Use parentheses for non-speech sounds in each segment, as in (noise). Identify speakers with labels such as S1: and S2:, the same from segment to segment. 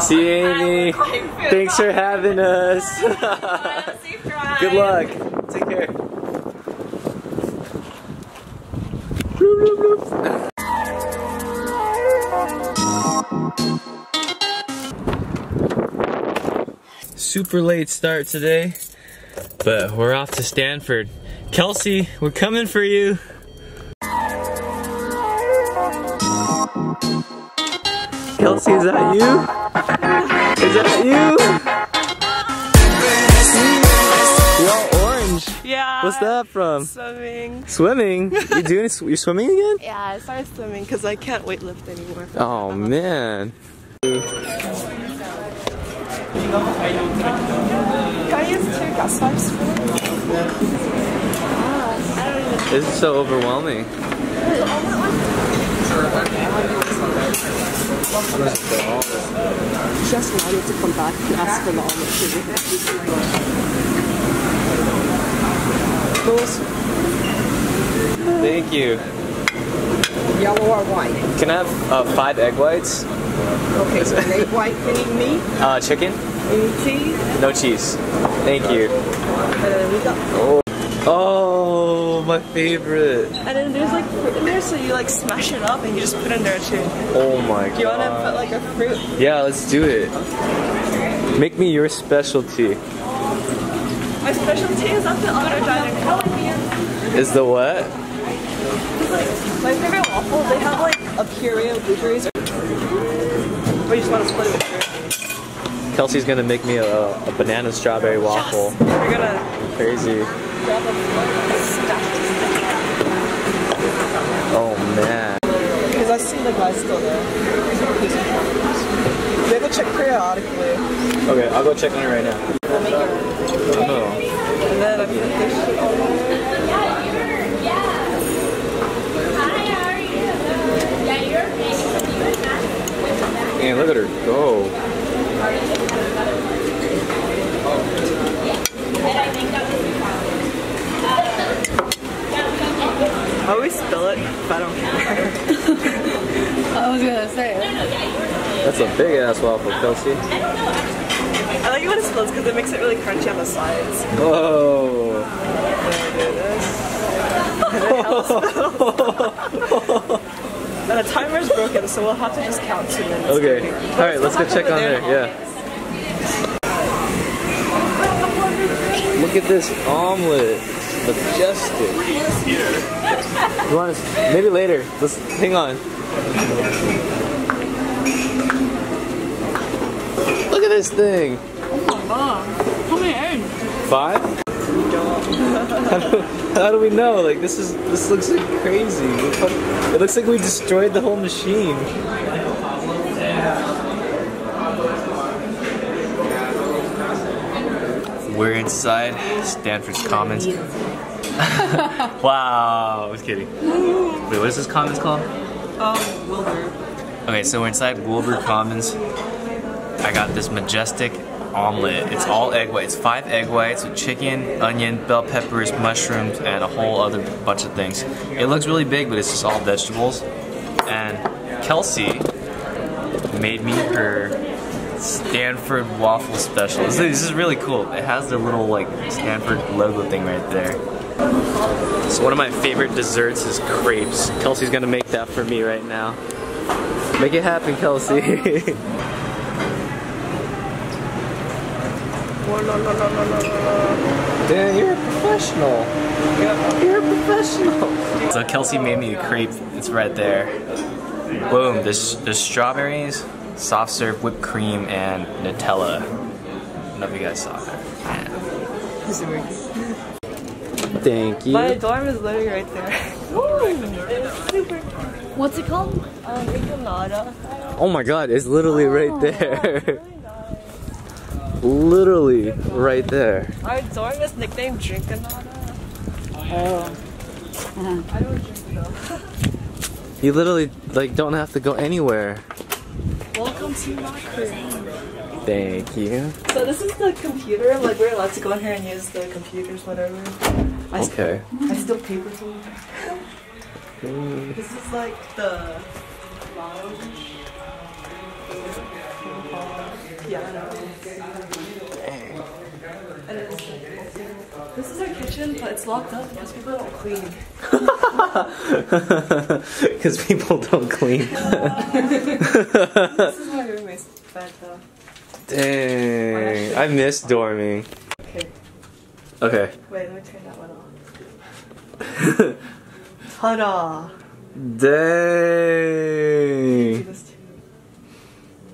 S1: See you, Amy. Thanks for having us. (laughs) Good luck. Take care. Bloop, bloop, bloop. Super late start today, but we're off to Stanford. Kelsey, we're coming for you. Is that you? Is that you? You're all orange.
S2: Yeah.
S1: What's that from?
S2: Swimming.
S1: Swimming? You (laughs) doing? You're swimming again?
S2: Yeah, I started swimming because I can't weightlift anymore.
S1: Oh man.
S2: Can I use two gas wipes for
S1: This is so overwhelming.
S2: Just wanted to come back and ask for the sugar.
S1: Thank you.
S2: Yellow or white?
S1: Can I have uh, five egg whites?
S2: Okay, so egg white, any meat,
S1: Uh, chicken?
S2: any cheese,
S1: No cheese. Thank you.
S2: then we got.
S1: Oh. Oh, my favorite.
S2: And then there's like fruit in there, so you like smash it up and you just put it in there too.
S1: Oh my god.
S2: Do you want to put like a fruit?
S1: Yeah, let's do it. Make me your specialty.
S2: My specialty is up the dining room.
S1: Is the what?
S2: Like, my favorite waffles, they have like a puree of blueberries. Or you just want to split it with.
S1: Kelsey's gonna make me a, a banana strawberry waffle.
S2: We're gonna
S1: Crazy.
S2: Grab a stack.
S1: Oh man.
S2: Because I see the guy still there. They go check periodically.
S1: Okay, I'll go check on it right now.
S2: We'll make it.
S1: Oh.
S2: And then I put this shit on there.
S1: Man, look at her go.
S2: I always spill it, but I don't care.
S3: I was gonna say.
S1: That's a big ass
S2: I like it when it spills because it makes it really crunchy on the sides.
S1: Whoa.
S2: And the timer's broken, so we'll have to just count two minutes.
S1: Okay. All right, let's go check on there. Yeah. Look at this omelet. Majestic. You want to? Maybe later. Let's hang on. Look at this thing.
S3: How many eggs?
S1: Five? How (laughs) do, how do we know? Like this is this looks like crazy. It looks like we destroyed the whole machine. We're inside Stanford's Commons. (laughs) wow, I was kidding. Wait, what is this Commons called?
S2: Um, Wilbur.
S1: Okay, so we're inside Wilbur Commons. I got this majestic omelet. It's all egg white. It's five egg whites with chicken, onion, bell peppers, mushrooms, and a whole other bunch of things. It looks really big, but it's just all vegetables. And Kelsey made me her Stanford waffle special. This is, this is really cool. It has the little like Stanford logo thing right there. So one of my favorite desserts is crepes. Kelsey's gonna make that for me right now. Make it happen, Kelsey. (laughs) Damn, you're a professional. You're a professional. So Kelsey made me a crepe. It's right there. Boom. There's, there's strawberries, soft serve, whipped cream, and Nutella. I don't know if you guys saw that. Yeah. Thank you.
S2: My dorm is literally right there. It's super.
S3: What's it called?
S2: Um, Rinconada.
S1: Oh my god, it's literally right there. (laughs) literally right there.
S2: Our dorm is nicknamed Drinkanada.
S3: Oh. (laughs)
S2: I don't drink though.
S1: You literally like don't have to go anywhere.
S2: Welcome to my crew.
S1: Thank you.
S2: So this is the computer. Like we're allowed to go in here and use the computers, whatever. I st-
S1: Okay.
S2: I still paper tool. Hmm. This is like the. Lounge. Yeah, I know. And it's, this is our kitchen, but it's locked up because people don't clean. (laughs)
S1: Because people don't clean. (laughs)
S2: This is my roommate's bed, though.
S1: Dang, I miss dorming.
S2: Okay,
S1: Okay.
S2: wait, let me turn that one off. (laughs) Ta-da!
S1: Dang.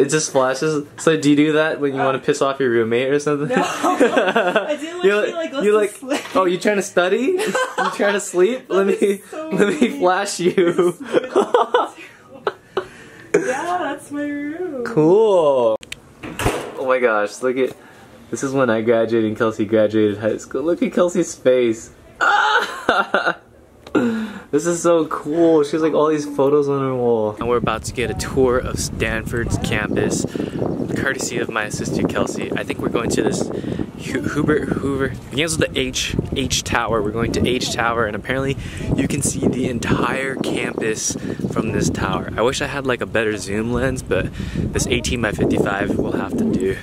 S1: It just flashes. So do you do that when you want to uh, piss off your roommate or something?
S2: No. (laughs) I when
S1: you
S2: she, like,
S1: you
S2: to
S1: like
S2: sleep.
S1: oh you trying to study? (laughs) You trying to sleep? let me
S2: so
S1: let me flash you. (laughs)
S2: Yeah, that's my room.
S1: cool. Oh my gosh, look at this is when I graduated and Kelsey graduated high school. Look at Kelsey's face. This is so cool. She has like all these photos on her wall. And we're about to get a tour of Stanford's campus, courtesy of my sister Kelsey. I think we're going to this Hu- Hoover Hoover. It begins with the H H Tower. We're going to H Tower, and apparently you can see the entire campus from this tower. I wish I had like a better zoom lens, but this 18 by 55 will have to do.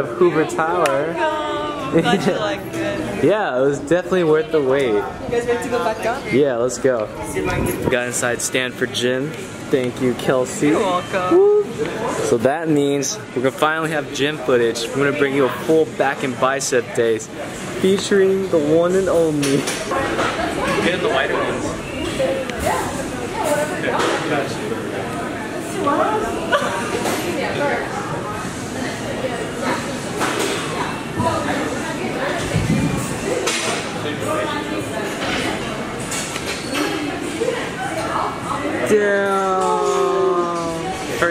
S1: Of Hoover Tower.
S2: Glad you (laughs) liked it.
S1: Yeah, it was definitely worth the wait.
S2: You guys ready to go back up?
S1: Yeah, let's go. We got inside Stanford Gym. Thank you, Kelsey.
S2: You're welcome.
S1: So that means we're gonna finally have gym footage. We're gonna bring you a full back and bicep days featuring the one and only. Get in the whiter ones.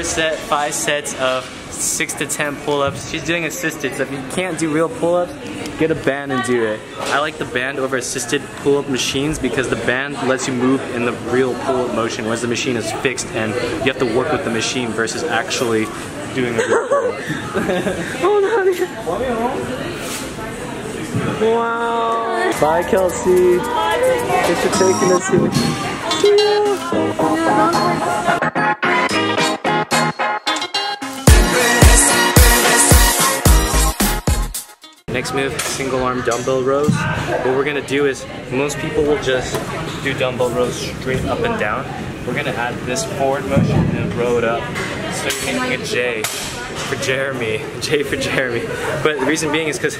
S1: Set, five sets of six to ten pull-ups. She's doing assisted, so if you can't do real pull-ups, get a band and do it. I like the band over assisted pull-up machines because the band lets you move in the real pull-up motion, whereas the machine is fixed and you have to work with the machine versus actually doing a real pull-up. (laughs) oh no! Wow! Bye, Kelsey. Thanks for taking us here. See Next move, single arm dumbbell rows. What we're gonna do is, most people will just do dumbbell rows straight up and down. We're gonna add this forward motion and row it up. So you're making a J for Jeremy, J for Jeremy. But the reason being is because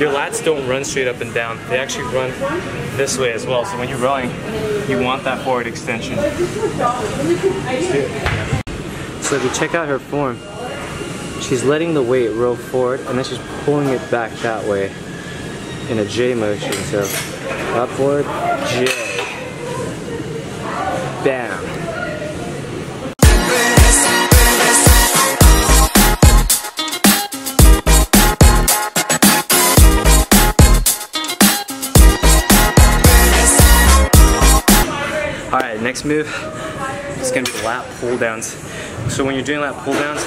S1: your lats don't run straight up and down. They actually run this way as well. So when you're rowing, you want that forward extension. So if you check out her form, she's letting the weight roll forward and then she's pulling it back that way in a J motion. So upward, J. Bam. All right, next move is gonna be lat pull downs. So when you're doing lat pull downs,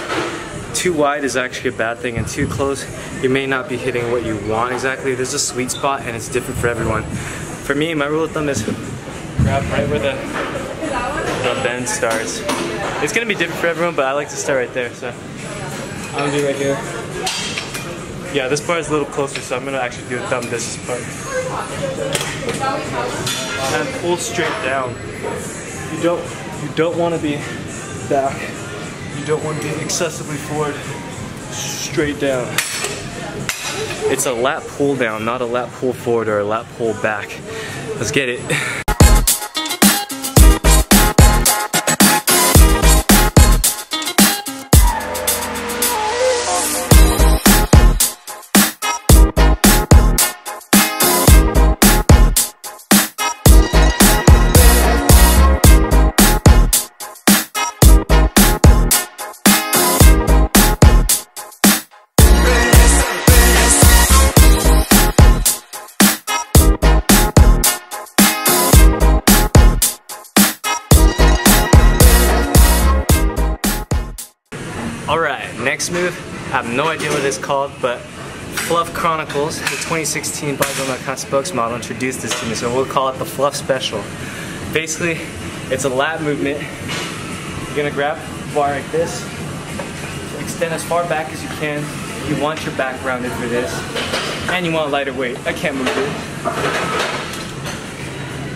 S1: too wide is actually a bad thing and too close, you may not be hitting what you want exactly. There's a sweet spot and it's different for everyone. For me, my rule of thumb is grab right where the, the bend starts. It's gonna be different for everyone, but I like to start right there, so. I'm gonna be right here. Yeah, this part is a little closer, so I'm gonna actually do a thumb distance part. And pull straight down. You don't you don't want to be back. You don't want to be excessively forward. Straight down. It's a lat pull down, not a lat pull forward or a lat pull back. Let's get it. (laughs) next move. I have no idea what it's called, but Fluff Chronicles, the 2016 Bodybuilding.com spokesmodel, introduced this to me, so we'll call it the Fluff Special. Basically, it's a lat movement. You're gonna grab a bar like this, extend as far back as you can. You want your back rounded for this, and you want lighter weight. I can't move it.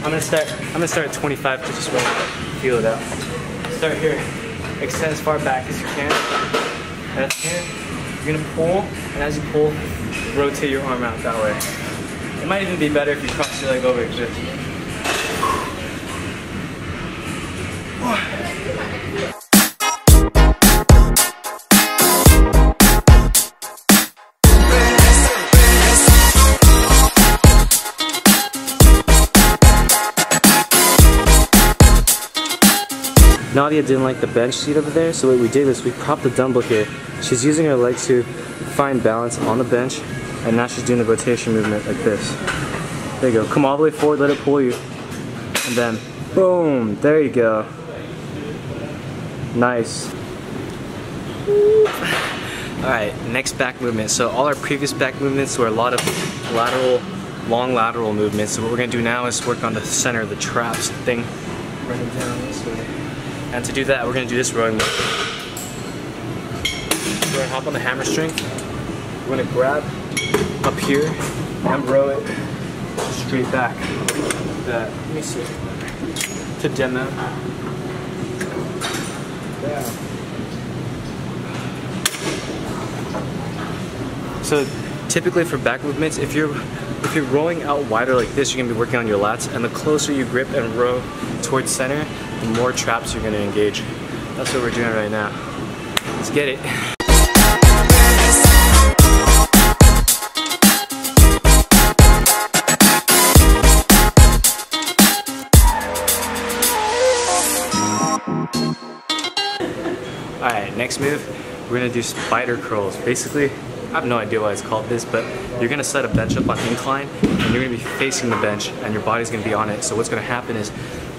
S1: I'm gonna start. I'm gonna start at 25 to just feel it out. Start here. Extend as far back as you can. You're gonna pull, and as you pull, rotate your arm out that way. It might even be better if you cross your leg over like Nadia didn't like the bench seat over there, so what we did is we propped the dumbbell here. She's using her leg to find balance on the bench, and now she's doing the rotation movement like this. There you go. Come all the way forward, let it pull you. And then, boom, there you go. Nice. Alright, next back movement. So all our previous back movements were a lot of lateral, long lateral movements. So what we're gonna do now is work on the center of the traps thing. Running down this way. And to do that, we're gonna do this rowing move. We're gonna hop on the hamstring. We're gonna grab up here and row it straight back. That. Let me see. To demo. Yeah. So typically for back movements, if you're if you're rowing out wider like this, you're gonna be working on your lats, and the closer you grip and row towards center, the more traps you're gonna engage. That's what we're doing right now. Let's get it. Alright, next move, we're gonna do spider curls. Basically, I have no idea why it's called this, but you're gonna set a bench up on incline, and you're gonna be facing the bench, and your body's gonna be on it. So what's gonna happen is,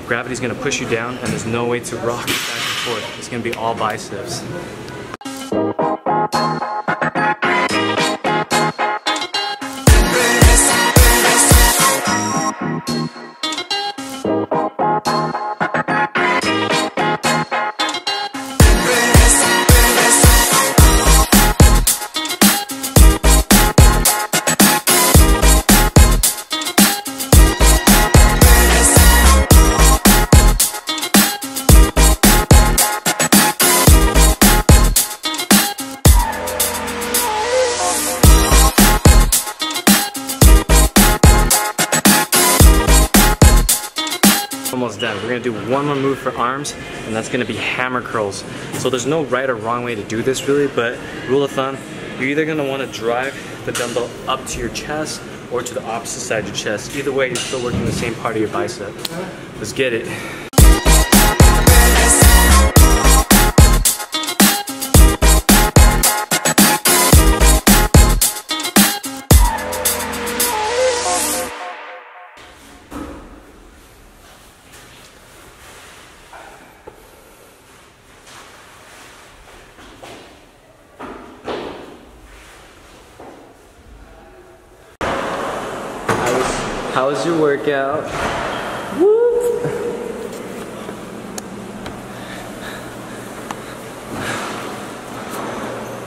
S1: gravity's gonna push you down, and there's no way to rock back and forth. It's gonna be all biceps. Gonna do one more move for arms, and that's gonna be hammer curls. So there's no right or wrong way to do this really, but rule of thumb, you're either gonna wanna drive the dumbbell up to your chest or to the opposite side of your chest. Either way, you're still working the same part of your bicep. Let's get it. Workout? Woo!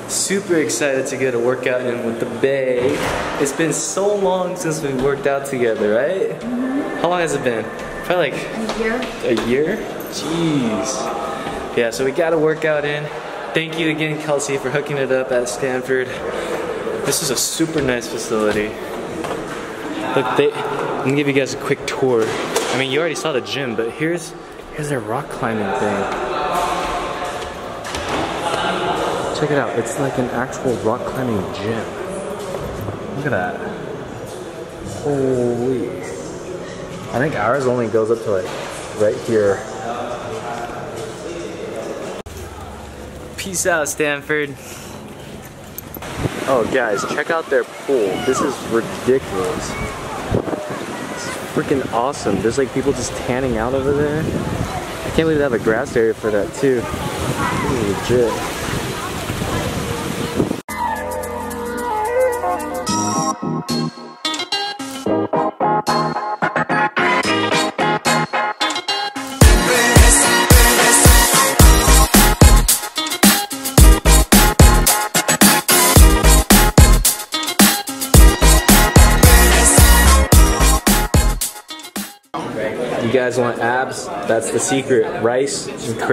S1: super excited to get a workout in with the Bay. It's been so long since we worked out together, right? Mm-hmm. How long has it been? Probably like
S4: A year.
S1: a year? Jeez. Yeah, so we got a workout in. Thank you again, Kelsey, for hooking it up at Stanford. This is a super nice facility. Look, they, I'm gonna give you guys a quick tour. I mean, you already saw the gym, but here's here's their rock climbing thing. Check it out. It's like an actual rock climbing gym. Look at that. Holy. I think ours only goes up to like right here. Peace out, Stanford. Oh, guys, check out their pool. This is ridiculous. Freaking awesome. There's like people just tanning out over there. I can't believe they have a grass area for that too. This is legit. Guys want abs? That's the secret. Rice and crazy.